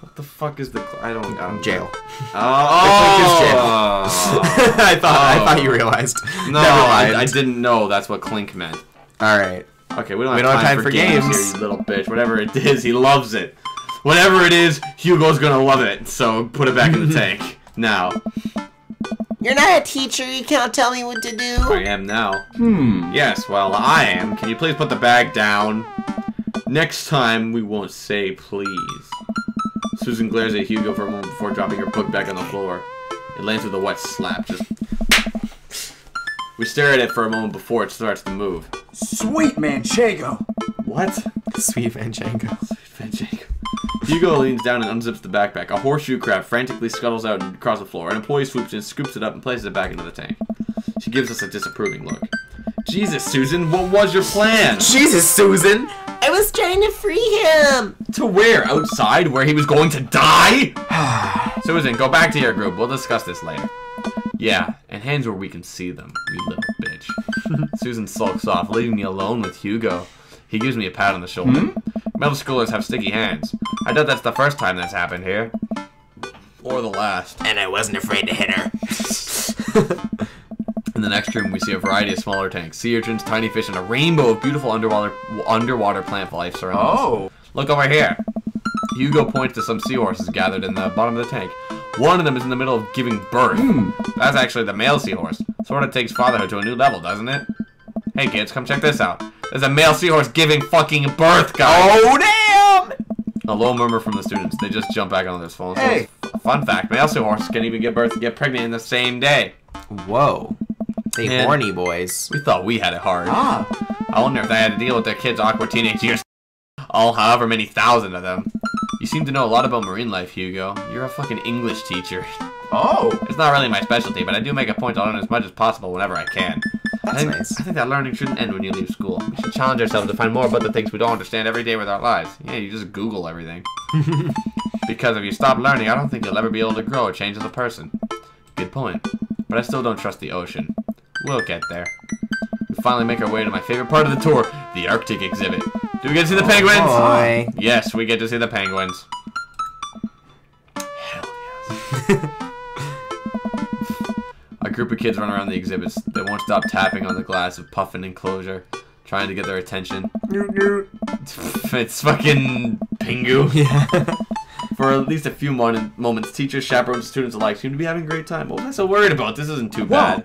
What the fuck is the? I don't. I don't Jail. Oh. I thought I Oh. thought you realized. No, I. I didn't know that's what Clink meant. All right. Okay, we don't have, We don't have time, time for, for games, games. here, you little bitch. Whatever it is, he loves it. Whatever it is, Hugo's gonna love it. So put it back in the tank now. You're not a teacher. You can't tell me what to do. I am now. Hmm. Yes, well, I am. Can you please put the bag down? Next time, we won't say please. Susan glares at Hugo for a moment before dropping her book back on the floor. It lands with a wet slap. Just. We stare at it for a moment before it starts to move. Sweet Manchego. What? Sweet Vanchenko. Fanchink. Hugo leans down and unzips the backpack. A horseshoe crab frantically scuttles out and across the floor. An employee swoops in, scoops it up, and places it back into the tank. She gives us a disapproving look. Jesus, Susan, what was your plan? Jesus, Susan. I was trying to free him. To where? Outside, where he was going to die? Susan, go back to your group. We'll discuss this later. Yeah, and hands where we can see them, you little bitch. Susan sulks off, leaving me alone with Hugo. He gives me a pat on the shoulder. Hmm? Middle schoolers have sticky hands. I doubt that's the first time that's happened here. Or the last. And I wasn't afraid to hit her. In the next room, we see a variety of smaller tanks, sea urchins, tiny fish, and a rainbow of beautiful underwater underwater plant life surrounding us. Oh. Look over here. Hugo points to some seahorses gathered in the bottom of the tank. One of them is in the middle of giving birth. Hmm. That's actually the male seahorse. Sort of takes fatherhood to a new level, doesn't it? Hey kids, come check this out. There's a male seahorse giving fucking birth, guys. Oh damn! A low murmur from the students. They just jump back on their phones. Hey. Fun fact: male seahorses can even give birth and get pregnant in the same day. Whoa. They Man. horny boys. We thought we had it hard. Ah. I wonder if they had to deal with their kids' awkward teenage years. All however many thousand of them. You seem to know a lot about marine life, Hugo. You're a fucking English teacher. Oh. It's not really my specialty, but I do make a point to learn as much as possible whenever I can. I That's think, nice. I think that learning shouldn't end when you leave school. We should challenge ourselves to find more about the things we don't understand every day with our lives. Yeah, you just Google everything. because if you stop learning, I don't think you'll ever be able to grow or change as a person. Good point. But I still don't trust the ocean. We'll get there. We finally make our way to my favorite part of the tour, the Arctic exhibit. Do we get to see the penguins? Boy. Yes, we get to see the penguins. Hell yes. A group of kids run around the exhibits. They won't stop tapping on the glass of Puffin enclosure, trying to get their attention. it's fucking Pingu. Yeah. For at least a few moments, teachers, chaperones, students alike seem to be having a great time. What was I so worried about? This isn't too bad.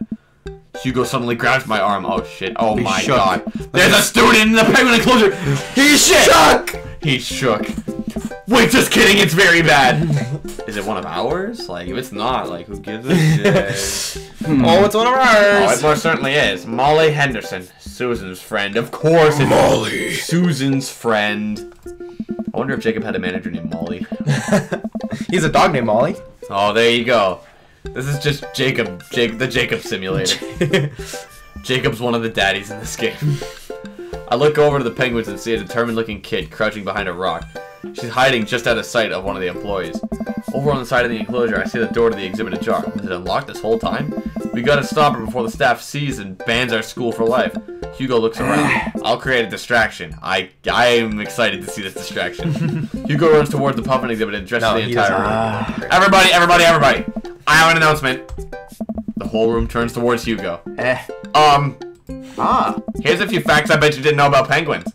Hugo suddenly grabs my arm. Oh shit. Oh my shook. god. There's a student in the penguin enclosure. He shook. He shook. Wait, just kidding. It's very bad. Is it one of ours? Like, if it's not, like, who gives a shit? Oh, it's one of Oh, ours. it most certainly is. Molly Henderson, Susan's friend. Of course, it's Molly. Susan's friend. I wonder if Jacob had a manager named Molly. He's a dog named Molly. Oh, there you go. This is just Jacob, Jake, the Jacob simulator. Jacob's one of the daddies in this game. I look over to the penguins and see a determined-looking kid crouching behind a rock. She's hiding just out of sight of one of the employees. Over on the side of the enclosure, I see the door to the exhibit ajar. Was it unlocked this whole time? We gotta stop her before the staff sees and bans our school for life. Hugo looks around. I'll create a distraction. I I am excited to see this distraction. Hugo runs towards the puffin exhibit and addresses No, the entire room. Ah. Everybody, everybody, everybody! I have an announcement. The whole room turns towards Hugo. Eh. Um, Ah. here's a few facts I bet you didn't know about penguins.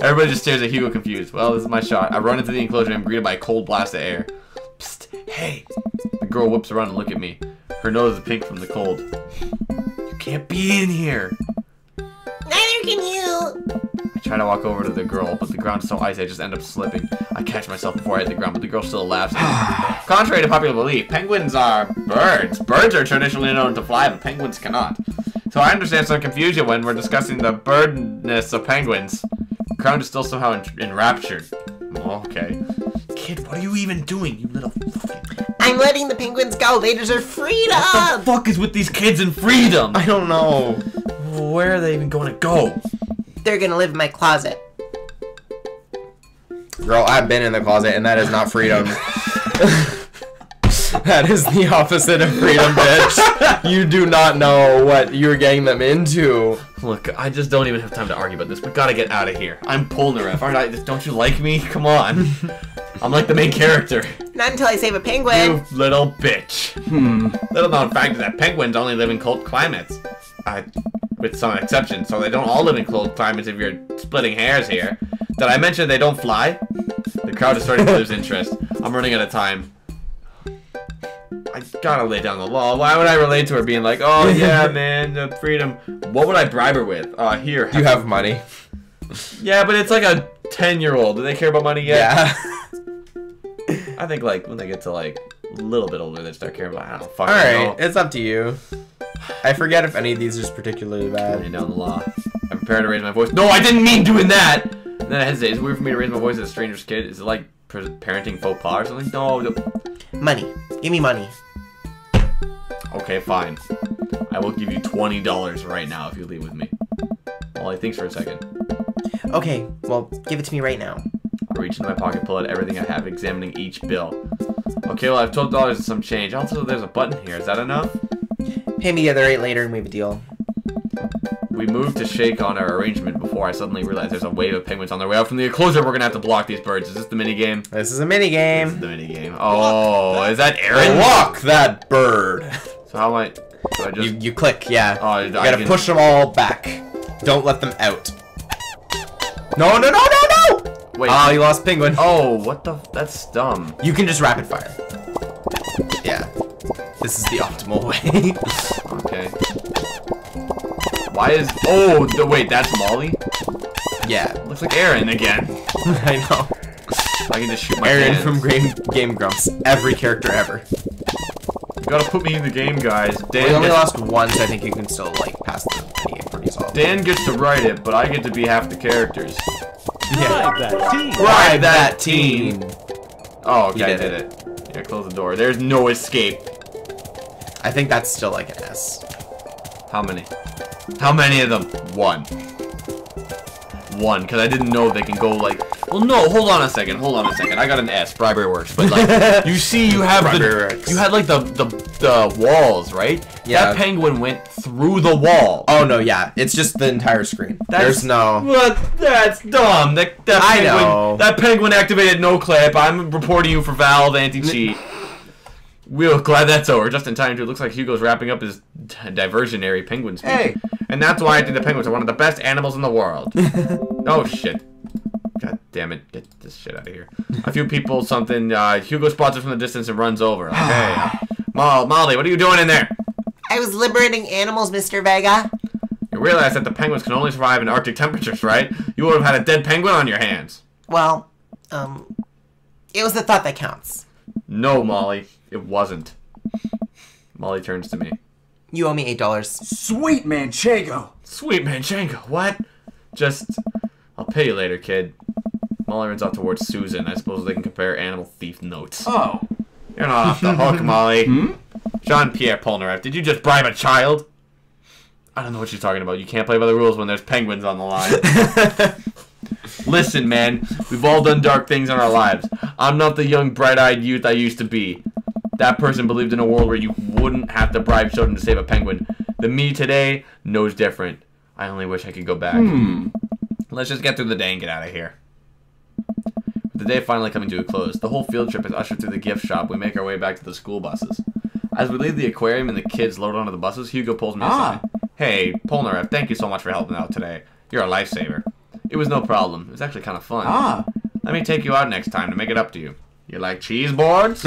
Everybody just stares at Hugo confused. Well, this is my shot. I run into the enclosure and I'm greeted by a cold blast of air. Psst, hey. The girl whips around and look at me. Her nose is pink from the cold. You can't be in here. Neither can you. I try to walk over to the girl, but the ground's so icy I just end up slipping. I catch myself before I hit the ground, but the girl still laughs. Contrary to popular belief, penguins are birds. Birds are traditionally known to fly, but penguins cannot. So I understand some confusion when we're discussing the birdness of penguins. The crowd is still somehow en- enraptured. Okay. Kid, what are you even doing, you little fucking... I'm letting the penguins go. They deserve freedom. What the fuck is with these kids and freedom? I don't know. Where are they even going to go? They're gonna live in my closet. Girl, I've been in the closet and that is not freedom. That is the opposite of freedom, bitch. You do not know what you're getting them into. Look, I just don't even have time to argue about this. We gotta get out of here. I'm Polnareff, aren't I? Don't you like me? Come on. I'm like the main character. Not until I save a penguin. You little bitch. Hmm. Little known fact is that penguins only live in cold climates. Uh, with some exceptions, so they don't all live in cold climates if you're splitting hairs here. Did I mention they don't fly? The crowd is starting to lose interest. I'm running out of time. I gotta lay down the law. Why would I relate to her being like, oh yeah, man, the freedom? What would I bribe her with? Uh, here. You have money. Yeah, but it's like a 10 year old. Do they care about money yet? Yeah. I think like when they get to like a little bit older, they start caring about. I don't fucking Alright, know. it's up to you. I forget if any of these are just particularly Laying bad. down the law. I'm prepared to raise my voice. No, I didn't mean doing that. And then I hesitate. Is it weird for me to raise my voice at a stranger's kid? Is it like parenting faux pas or something? No. no. Money. Give me money. Okay, fine. I will give you twenty dollars right now if you leave with me. Molly thinks for a second. Okay, well, give it to me right now. I reach into my pocket, pull out everything I have, examining each bill. Okay, well I have twelve dollars and some change. Also, there's a button here. Is that enough? Pay me the other eight later and we have a deal. We moved to shake on our arrangement before I suddenly realized there's a wave of penguins on their way out from the enclosure. We're gonna have to block these birds. Is this the mini game? This is a mini This is the mini game. Oh, is that Arin? Block that bird. So how am I? Do I just? You you click, yeah. oh, You gotta can, push them all back. Don't let them out. No, no, no, no, no! Wait. Oh, you lost penguin. oh, what the? That's dumb. You can just rapid fire. Yeah. This is the optimal way. Okay. Why is? Oh, the, wait. That's Molly. yeah. Looks like Arin again. I know. I can just shoot my Arin hands. from Game, Game Grumps. Every character ever. You gotta put me in the game, guys. We Dan only gets, lost once. I think you can still like pass the mini game pretty solid. Dan gets to write it, but I get to be half the characters. Yeah. that team. Ride that team. Oh, okay, You I did did it. Yeah, close the door. There's no escape. I think that's still like an S. How many? How many of them? One. One, because I didn't know they can go like. Well, no, hold on a second. Hold on a second. I got an S. Bribery works, but like, you see, you have Bribery the. works. You had like the the the walls, right? Yeah. That penguin went through the wall. Oh no, yeah. It's just the entire screen. There's no. What? That's dumb. That that I penguin. know. That penguin activated no clip. I'm reporting you for Valve anti-cheat. We're glad that's over. Just in time, too. It looks like Hugo's wrapping up his d- diversionary penguin speech. Hey. And that's why I think the penguins are one of the best animals in the world. oh, shit. God damn it. Get this shit out of here. A few people, something. Uh, Hugo spots it from the distance and runs over. Okay. Mal- Molly, what are you doing in there? I was liberating animals, Mr. Vega. You realize that the penguins can only survive in Arctic temperatures, right? You would have had a dead penguin on your hands. Well, um, it was the thought that counts. No, Molly, it wasn't. Molly turns to me. You owe me eight dollars. Sweet Manchego. Sweet Manchego. what? Just, I'll pay you later, kid. Molly runs off towards Susan. I suppose they can compare animal thief notes. Oh. You're not off the hook, Molly. Hmm? Jean Pierre Polnareff, did you just bribe a child? I don't know what you're talking about. You can't play by the rules when there's penguins on the line. Listen, man, we've all done dark things in our lives. I'm not the young, bright-eyed youth I used to be. That person believed in a world where you wouldn't have to bribe children to save a penguin. The me today knows different. I only wish I could go back. Let's just get through the day and get out of here. With the day finally coming to a close, the whole field trip is ushered through the gift shop. We make our way back to the school buses. As we leave the aquarium and the kids load onto the buses, Hugo pulls me Ah. aside. Hey, Polnareff, thank you so much for helping out today. You're a lifesaver. It was no problem. It was actually kind of fun. Ah. Let me take you out next time to make it up to you. You like cheese boards?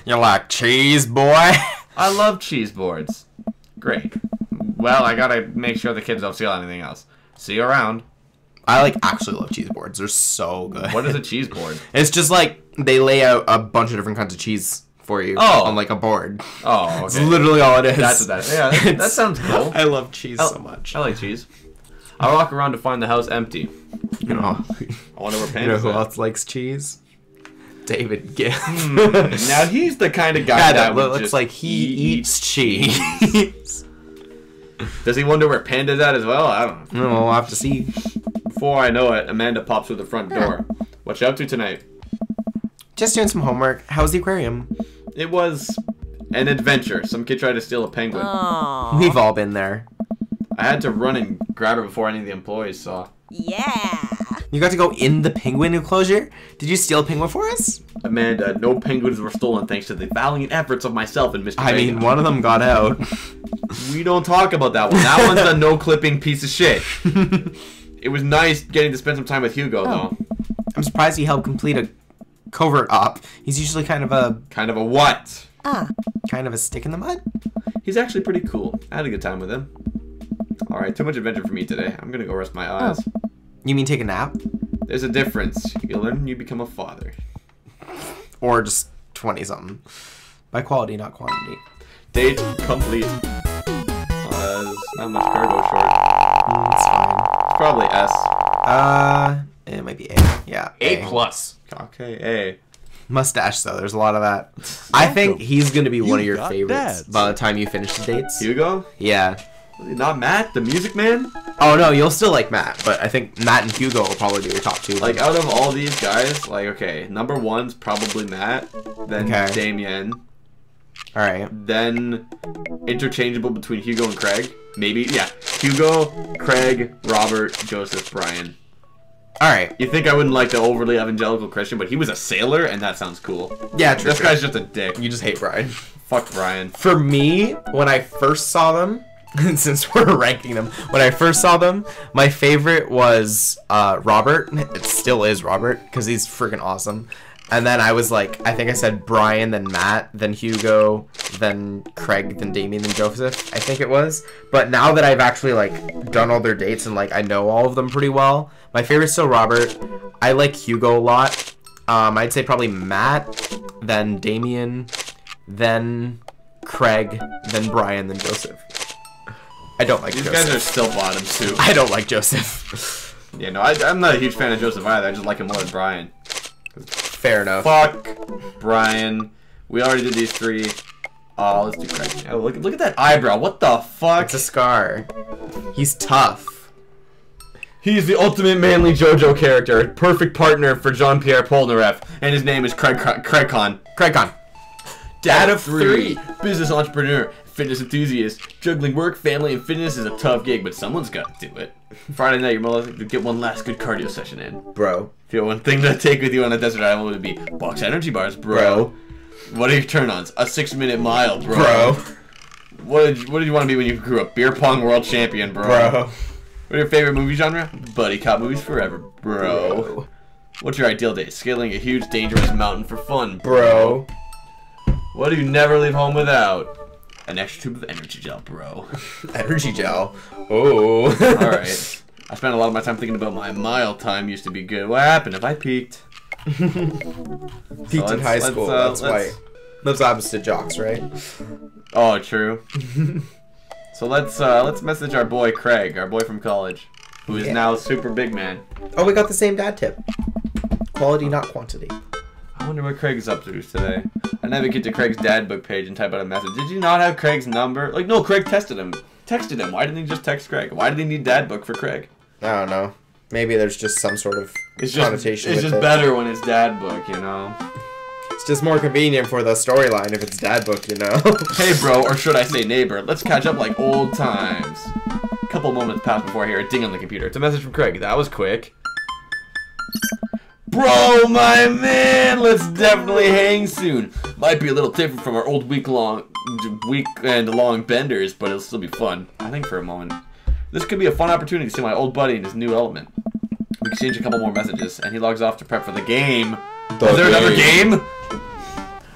You're like cheese boy. I love cheese boards. Great. Well, I gotta make sure the kids don't steal anything else. See you around. I like actually love cheese boards. They're so good. What is a cheese board? It's just like they lay out a bunch of different kinds of cheese for you Oh. on like a board. Oh, It's literally all it is. That's what that is. Yeah, that, that sounds cool. I love cheese I- so much. I like cheese. I walk around to find the house empty. You know, I wonder where you know Panda's who at. else likes cheese? David Gibb. Hmm. Now he's the kind of guy Guy that that would looks just like he eat- eats cheese. Does he wonder where Panda's at as well? I don't know. No, we'll have to see. Before I know it, Amanda pops through the front door. What you up to tonight? Just doing some homework. How's the aquarium? It was an adventure. Some kid tried to steal a penguin. Aw. We've all been there. I had to run and grab her before any of the employees saw. Yeah. You got to go in the penguin enclosure? Did you steal a penguin for us? Amanda, no penguins were stolen thanks to the valiant efforts of myself and Mr. I mean, one of them got out. We don't talk about that one. That one's a no clipping piece of shit. It was nice getting to spend some time with Hugo, though. I'm surprised he helped complete a covert op. He's usually kind of a Kind of a what? Ah. kind of a stick in the mud. He's actually pretty cool. I had a good time with him. Alright, too much adventure for me today. I'm gonna go rest my eyes. You mean take a nap? There's a difference. You learn when you become a father. Or just 20 something. By quality, not quantity. Date complete. Uh, there's not much cargo short. Mm, it's fine. It's probably S. Uh, it might be A. Yeah. A plus. Okay, A. Mustache, though. There's a lot of that. I think he's going to be one of your favorites dads. by the time you finish the dates. Hugo? Yeah. Not Matt, the music man? Oh, no, you'll still like Matt, but I think Matt and Hugo will probably be your top two. Like, out of all these guys, like, okay, number one's probably Matt, then Okay. Damien, Alright. then interchangeable between Hugo and Craig. Maybe, yeah. Hugo, Craig, Robert, Joseph, Brian. Alright. You think I wouldn't like the overly evangelical Christian, but he was a sailor, and that sounds cool. Yeah, true. This true. guy's just a dick. You just hate Brian. Fuck Brian. For me, when I first saw them, since we're ranking them, when I first saw them, my favorite was uh, Robert. It still is Robert because he's freaking awesome. And then I was like, I think I said Brian, then Matt, then Hugo, then Craig, then Damien, then Joseph. I think it was. But now that I've actually like done all their dates and like I know all of them pretty well, my favorite's still Robert. I like Hugo a lot. Um, I'd say probably Matt, then Damien, then Craig, then Brian, then Joseph. I don't like These Joseph. guys are still bottoms, too. I don't like Joseph. Yeah, no, I, I'm not a huge fan of Joseph either. I just like him more than Brian. Fair enough. Fuck Brian. We already did these three. Oh, let's do Craig. Oh, look, look at that eyebrow. What the fuck? It's a scar. He's tough. He's the ultimate manly JoJo character, perfect partner for Jean-Pierre Polnareff, and his name is Craig Craig Cahn. Craig Con. Dad of three. business entrepreneur, fitness enthusiast. Juggling work, family, and fitness is a tough gig, but someone's got to do it. Friday night, you're more likely to get one last good cardio session in. Bro. If you have one thing to take with you on a desert island, would it be box energy bars, bro? Bro. What are your turn-ons? A six-minute mile, bro. Bro. What did you, what did you want to be when you grew up? Beer pong world champion, bro. Bro. What are your favorite movie genre? Buddy cop movies forever, bro. What's your ideal date? Scaling a huge, dangerous mountain for fun, Bro. What do you never leave home without? An extra tube of energy gel, bro. Energy gel. Oh. All right. I spent a lot of my time thinking about my mile time used to be good. What happened if I peaked? Peaked in high school. uh, That's why. Those opposite jocks, right? Oh, true. so let's uh, let's message our boy Craig, our boy from college, who is Yeah. now super big man. Oh, we got the same dad tip. Quality, not quantity. I wonder what Craig's up to today. I never get to Craig's dad book page and type out a message. Did you not have Craig's number? Like, no, Craig tested him. Texted him. Why didn't he just text Craig? Why did he need dad book for Craig? I don't know. Maybe there's just some sort of It's just connotation it's just it. better when it's dad book, you know. It's just more convenient for the storyline if it's dad book, you know. Hey, bro, or should I say neighbor? Let's catch up like old times. A couple moments pass before I hear a ding on the computer. It's a message from Craig. That was quick. Bro, my man, let's definitely hang soon. Might be a little different from our old week long, weekend long benders, but it'll still be fun. I think for a moment, this could be a fun opportunity to see my old buddy in his new element. We exchange a couple more messages, and he logs off to prep for the game. Is there another game?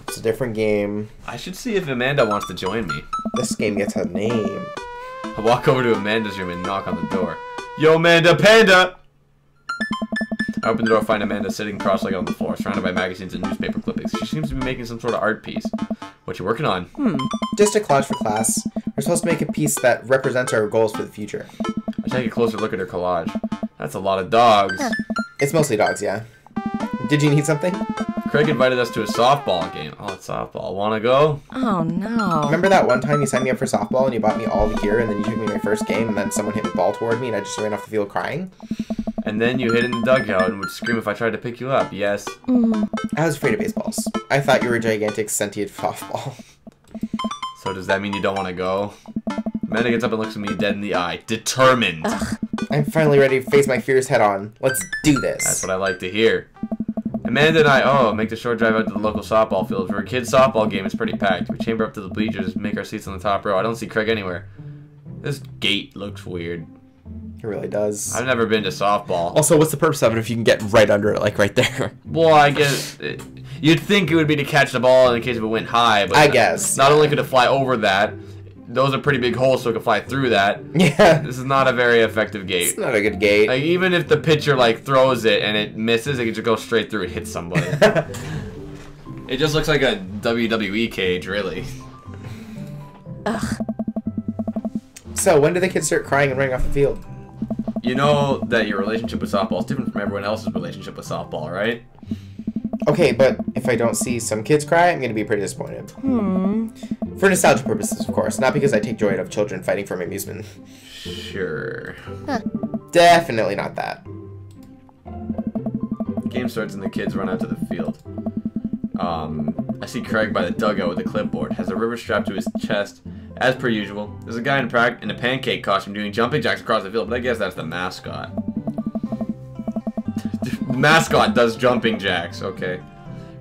It's a different game. I should see if Amanda wants to join me. This game gets a name. I walk over to Amanda's room and knock on the door. Yo, Amanda, Panda! I open the door, find Amanda sitting cross-legged on the floor, surrounded by magazines and newspaper clippings. She seems to be making some sort of art piece. What you working on? Hmm. Just a collage for class. We're supposed to make a piece that represents our goals for the future. I take a closer look at her collage. That's a lot of dogs. It's mostly dogs, yeah. Did you need something? Craig invited us to a softball game. Oh, it's softball. Wanna go? Oh no. Remember that one time you signed me up for softball and you bought me all the gear and then you took me to my first game and then someone hit a ball toward me and I just ran off the field crying? And then you hid in the dugout and would scream if I tried to pick you up. Yes. Mm. I was afraid of baseballs. I thought you were a gigantic sentient softball. So does that mean you don't want to go? Amanda gets up and looks at me dead in the eye. Determined. Ugh. I'm finally ready to face my fears head on. Let's do this. That's what I like to hear. Amanda and I, oh, make the short drive out to the local softball field. For a kid's softball game, it's pretty packed. We chamber up to the bleachers, make our seats on the top row. I don't see Craig anywhere. This gate looks weird. It really does. I've never been to softball. Also, what's the purpose of it if you can get right under it, like right there? Well, I guess it, you'd think it would be to catch the ball in case if it went high, but I guess. not only could it fly over that, those are pretty big holes, so it could fly through that. Yeah. This is not a very effective gate. It's not a good gate. Like even if the pitcher like throws it and it misses, it could just go straight through and hit somebody. it just looks like a WWE cage, really. Ugh. so, when do the kids start crying and running off the field? You know that your relationship with softball is different from everyone else's relationship with softball, right? Okay, but if I don't see some kids cry, I'm gonna be pretty disappointed. For nostalgia purposes, of course, not because I take joy out of children fighting for my amusement. Sure. Definitely not that. Game starts and the kids run out to the field. Um, I see Craig by the dugout with a clipboard, has a River strapped to his chest, as per usual. There's a guy in, prac- in a pancake costume doing jumping jacks across the field, but I guess that's the mascot. the mascot does jumping jacks, okay.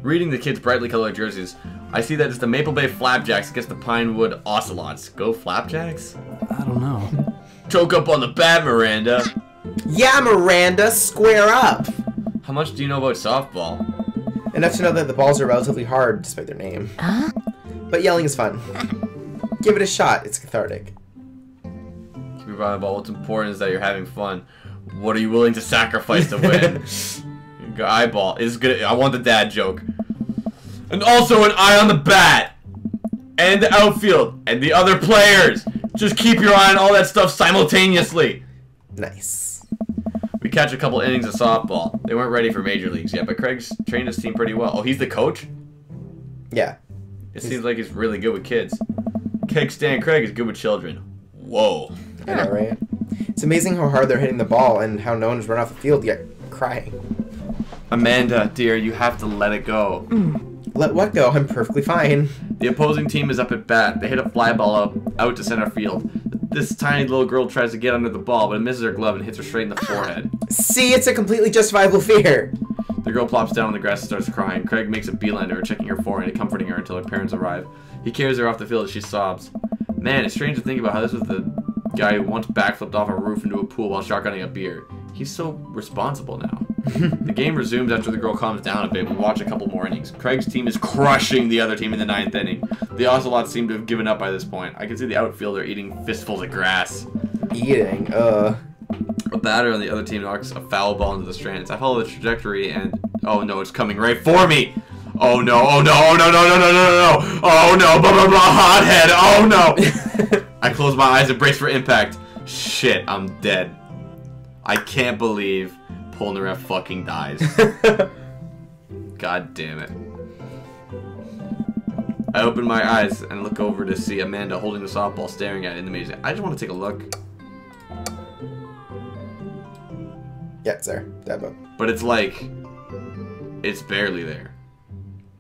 Reading the kids' brightly colored jerseys, I see that it's the Maple Bay Flapjacks against the Pinewood Ocelots. Go Flapjacks? I don't know. Choke up on the bat, Miranda. Yeah, Miranda, square up! How much do you know about softball? Enough to know that the balls are relatively hard despite their name. Huh? But yelling is fun. Give it a shot, it's cathartic. Keep your the ball. What's important is that you're having fun. What are you willing to sacrifice to win? Eyeball is good. I want the dad joke. And also an eye on the bat. And the outfield. And the other players. Just keep your eye on all that stuff simultaneously. Nice. We catch a couple innings of softball. They weren't ready for major leagues yet, but Craig's trained his team pretty well. Oh, he's the coach? Yeah. It seems like he's really good with kids. Keg Stan Craig is good with children. Whoa. I know, right? It's amazing how hard they're hitting the ball and how no one's run off the field yet crying. Amanda, dear, you have to let it go. Mm. Let what go? I'm perfectly fine. The opposing team is up at bat. They hit a fly ball up, out to center field. This tiny little girl tries to get under the ball, but it misses her glove and hits her straight in the ah. forehead. See, it's a completely justifiable fear. The girl plops down on the grass and starts crying. Craig makes a beeline to her, checking her forehead and comforting her until her parents arrive. He carries her off the field as she sobs. Man, it's strange to think about how this was the guy who once backflipped off a roof into a pool while shotgunning a beer. He's so responsible now. the game resumes after the girl calms down a bit. We watch a couple more innings. Craig's team is crushing the other team in the ninth inning. The Ocelots seem to have given up by this point. I can see the outfielder eating fistfuls of grass. Eating, uh. A batter on the other team knocks a foul ball into the stands. I follow the trajectory and oh no, it's coming right for me. Oh no, oh no, oh no, no, no, no, no, no, no. Oh no, blah blah blah, hothead. Oh no. I close my eyes and brace for impact. Shit, I'm dead. I can't believe Polnareff fucking dies. God damn it. I open my eyes and look over to see Amanda holding the softball staring at it in the maze. I just want to take a look. yeah, it's there. That book. But it's like, it's barely there.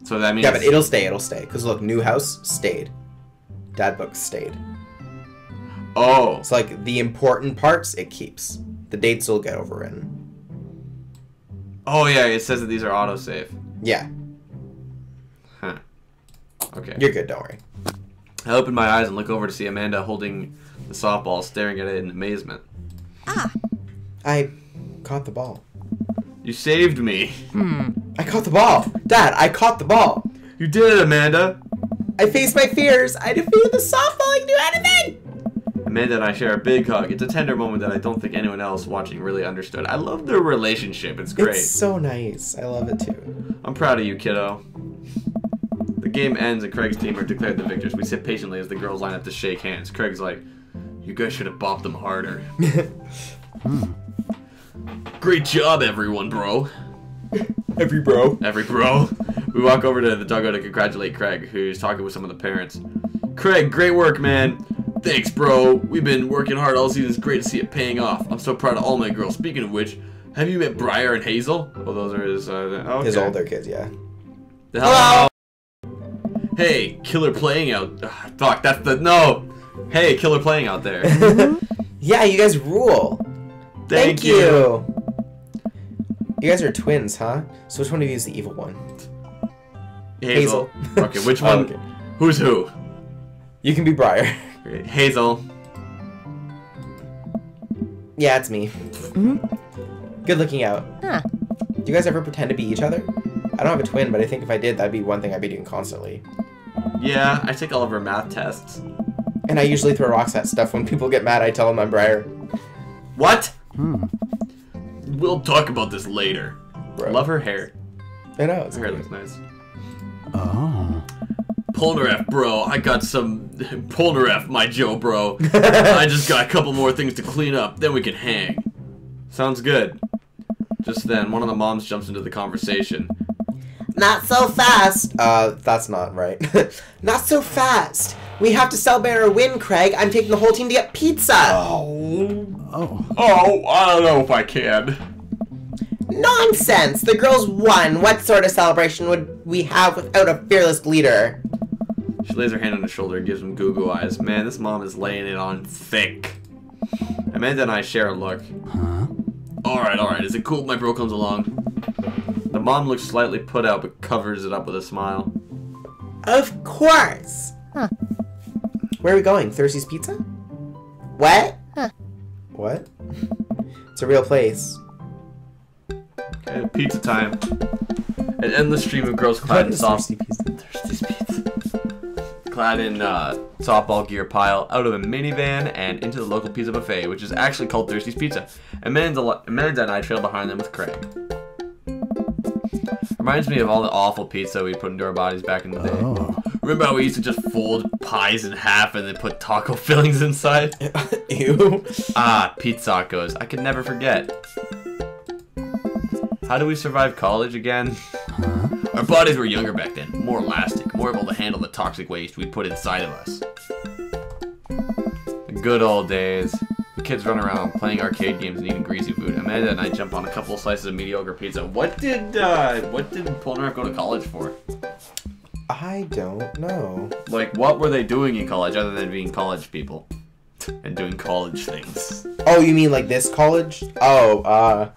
So that means Yeah, but it'll stay, it'll stay. Because look, new house stayed. Dad book stayed. oh, It's like the important parts it keeps. The dates will get overwritten. oh yeah, it says that these are autosave. Yeah, Huh. Okay. you're good, don't worry. I open my eyes and look over to see Amanda holding the softball, staring at it in amazement. Ah. I caught the ball. You saved me. I caught the ball! Dad, I caught the ball! You did it, Amanda. I faced my fears! I defeated the softball! I can do anything! Amanda and I share a big hug. It's a tender moment that I don't think anyone else watching really understood. I love their relationship. It's great. It's so nice. I love it too. I'm proud of you, kiddo. The game ends and Craig's team are declared the victors. We sit patiently as the girls line up to shake hands. Craig's like, You guys should have bopped them harder. Great job, everyone, bro. Every bro. Every bro. We walk over to the dugout to congratulate Craig, who's talking with some of the parents. Craig, great work, man. Thanks, bro. We've been working hard all season. It's great to see it paying off. I'm so proud of all my girls. Speaking of which, Have you met Briar and Hazel? Well, those are his. Uh, okay. His older kids, yeah. Hello. Hey, killer playing out. Ugh, fuck, that's the no. Hey, killer playing out there. Yeah, you guys rule. Thank, you. You guys are twins, huh? So which one of you is the evil one? Hazel. okay, which Oh, one? okay. Who's who? You can be Briar. Great. Hazel. yeah, it's me. Hmm. Good looking out. Huh. Do you guys ever pretend to be each other? I don't have a twin, but I think if I did, that'd be one thing I'd be doing constantly. Yeah, I take all of her math tests. And I usually throw rocks at stuff. When people get mad, I tell them I'm Briar. What? We'll talk about this later. Bro. Love her hair. I know. It's Her hair looks nice. Oh. Polnareff, bro. I got some Polnareff, my Joe, bro. I just got a couple more things to clean up, then we can hang. Sounds good. Just then, one of the moms jumps into the conversation. Not so fast. Uh, that's not right. Not so fast. We have to celebrate our win, Craig. I'm taking the whole team to get pizza. Oh. Oh. oh, I don't know if I can. Nonsense. The girls won. What sort of celebration would we have without a fearless leader? She lays her hand on his shoulder and gives him goo goo eyes. Man, this mom is laying it on thick. Amanda and I share a look. Huh? Alright, alright. Is it cool if my bro comes along? The mom looks slightly put out but covers it up with a smile. Of course. Huh. Where are we going? Thirsty's Pizza? What? What? It's a real place. Okay, pizza time. An endless stream of girls clad in is soft Thirsty Pizza? Thirsty's pizza. Clad in uh, softball gear pile out of a minivan and into the local pizza buffet, which is actually called Thirsty's Pizza. Amanda, Amanda and I trail behind them with Craig. Reminds me of all the awful pizza we put into our bodies back in the day. Oh. Remember how we used to just fold pies in half and then put taco fillings inside? Ew. Ah, pizzacos. I could never forget. How do we survive college again? Our bodies were younger back then, more elastic, more able to handle the toxic waste we put inside of us. The good old days. The kids run around playing arcade games and eating greasy food. Amanda and I jump on a couple slices of mediocre pizza. What did uh, what did Polnareff go to college for? I don't know. Like, what were they doing in college other than being college people and doing college things? Oh, you mean like this college? Oh, uh,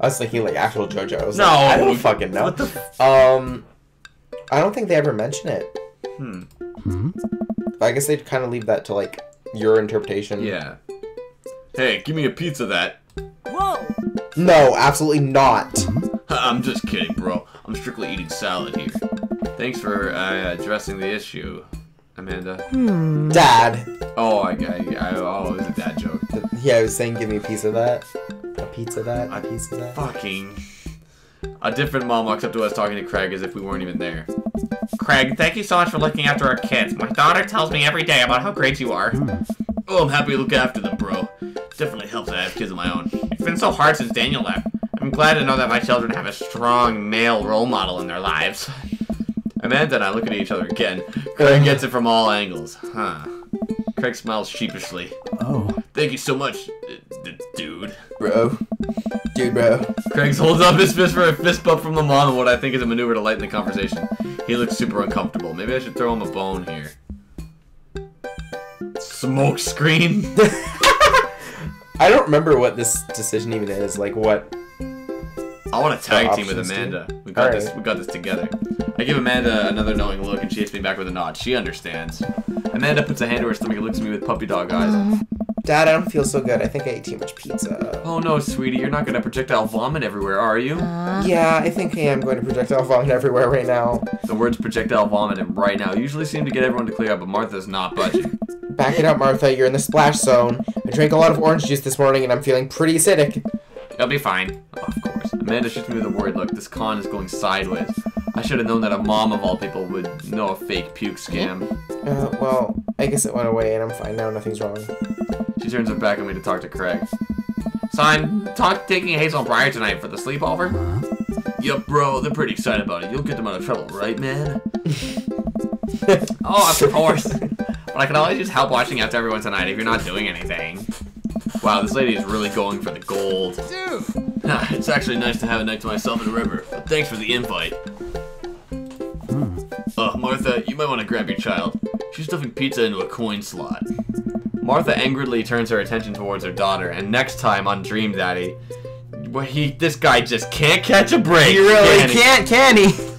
I was thinking like actual JoJo. I was like, No. I don't fucking know. What the f- um, I don't think they ever mention it. Hmm. I guess they'd kind of leave that to like your interpretation. Yeah. Hey, give me a pizza that. Whoa. No, absolutely not. I'm just kidding, bro. I'm strictly eating salad here. Thanks for uh, addressing the issue, Amanda. Dad. Oh, I, I, I oh, it was a dad joke. Yeah, I was saying, give me a piece of that. A pizza that. A piece of that. Fucking. A different mom walks up to us talking to Craig as if we weren't even there. Craig, thank you so much for looking after our kids. My daughter tells me every day about how great you are. Oh, I'm happy to look after them, bro. Definitely helps that I have kids of my own. It's been so hard since Daniel left. I'm glad to know that my children have a strong male role model in their lives. Amanda and I look at each other again. Craig gets it from all angles. Huh. Craig smiles sheepishly. Oh. Thank you so much, d- dude. Bro. Dude, bro. Craig holds up his fist for a fist bump from the mom what I think is a maneuver to lighten the conversation. He looks super uncomfortable. Maybe I should throw him a bone here. Smoke screen? I don't remember what this decision even is. Like what? I want to tag team with Amanda. We got this. We got this together. I give Amanda another knowing look, and she hits me back with a nod. She understands. Amanda puts a hand to her stomach and looks at me with puppy dog eyes. Mm-hmm. Dad, I don't feel so good. I think I ate too much pizza. Oh no, sweetie, you're not gonna projectile vomit everywhere, are you? Uh, yeah, I think I am going to projectile vomit everywhere right now. The words projectile vomit and right now usually seem to get everyone to clear up, but Martha's not budging. Back it up, Martha. You're in the splash zone. I drank a lot of orange juice this morning and I'm feeling pretty acidic. It'll be fine. Oh, of course. Amanda shoots me with a worried look. This con is going sideways. I should have known that a mom of all people would know a fake puke scam. Uh, well, I guess it went away and I'm fine now. Nothing's wrong. She turns her back on me to talk to Craig. Son, talk taking Hazel and Briar tonight for the sleepover? Yup, bro. They're pretty excited about it. You'll get them out of trouble, right, man? oh, of course. But I can always use help watching after everyone tonight if you're not doing anything. Wow, this lady is really going for the gold. Dude! it's actually nice to have a night to myself in the river, but thanks for the invite. Martha, you might want to grab your child. She's stuffing pizza into a coin slot. Martha angrily turns her attention towards her daughter, and next time on Dream Daddy, well, he this guy just can't catch a break. He really can he? can't, can he?